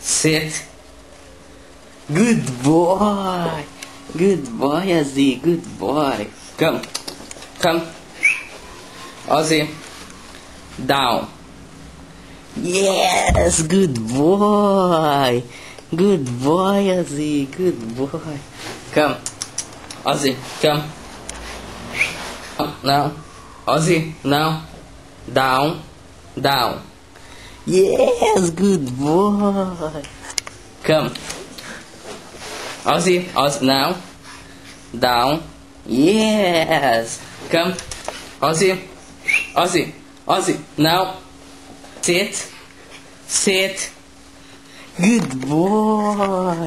Sit. Good boy. Good boy, Ozzy. Good boy. Come. Come. Ozzy. Down. Yes, good boy. Good boy, Ozzy. Good boy. Come. Ozzy, come. Now. Ozzy, now. Down. Down. Yes, good boy. Come. Ozzy, Ozzy, now. Down. Yes. Come. Ozzy. Ozzy. Ozzy. Now. Sit. Sit. Good boy.